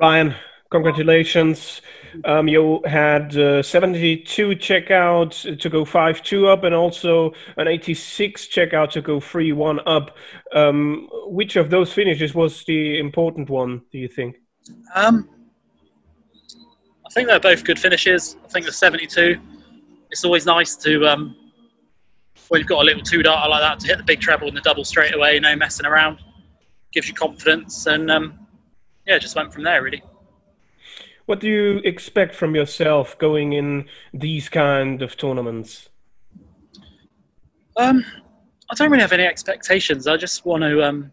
Ryan, congratulations. Um, you had uh, 72 checkouts to go 5 2 up and also an 86 checkout to go 3 1 up. Um, which of those finishes was the important one, do you think? Um, I think they're both good finishes. I think the 72, it's always nice to, um, when you've got a little two darter like that, to hit the big treble and the double straight away, no messing around. Gives you confidence and um, yeah, just went from there really. What do you expect from yourself going in these kind of tournaments? Um, I don't really have any expectations. I just want to, um,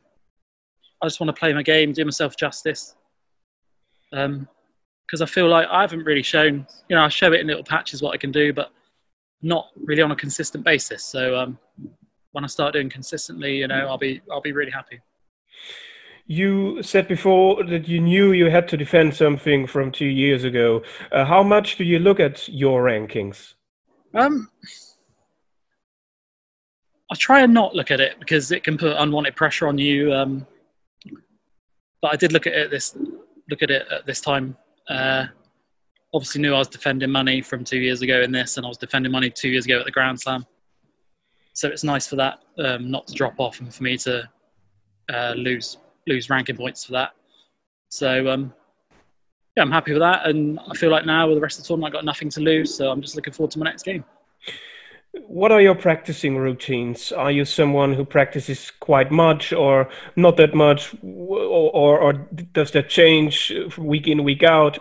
I just want to play my game, do myself justice. Because um, I feel like I haven't really shown, you know, I show it in little patches what I can do, but not really on a consistent basis. So um, when I start doing consistently, you know, I'll be, I'll be really happy. You said before that you knew you had to defend something from two years ago. Uh, how much do you look at your rankings? Um, I try and not look at it because it can put unwanted pressure on you. Um, but I did look at it this look at it at this time. Uh, obviously, knew I was defending money from two years ago in this, and I was defending money two years ago at the Grand Slam. So it's nice for that um, not to drop off and for me to uh, lose lose ranking points for that. So um, yeah, I'm happy with that, and I feel like now with the rest of the tournament, I've got nothing to lose. So I'm just looking forward to my next game. What are your practicing routines? Are you someone who practices quite much, or not that much, or, or, or does that change week in week out?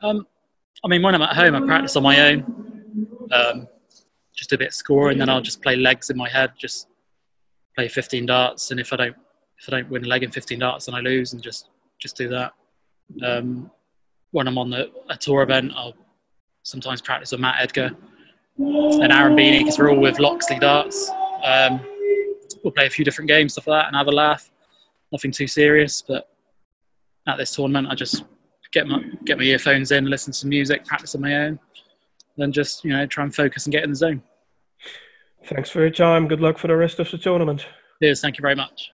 Um, I mean, when I'm at home, I practice on my own. Um, just a bit of scoring, then I'll just play legs in my head, just play 15 darts, and if I don't if I don't win a leg in 15 darts, then I lose, and just just do that. Um, when I'm on the, a tour event, I'll sometimes practice with Matt Edgar and Aaron Beeney because we're all with Loxley darts. Um, we'll play a few different games, stuff like that, and have a laugh. Nothing too serious, but at this tournament, I just get my get my earphones in, listen to some music, practice on my own, then just you know try and focus and get in the zone. Thanks for your time. Good luck for the rest of the tournament. Cheers. Thank you very much.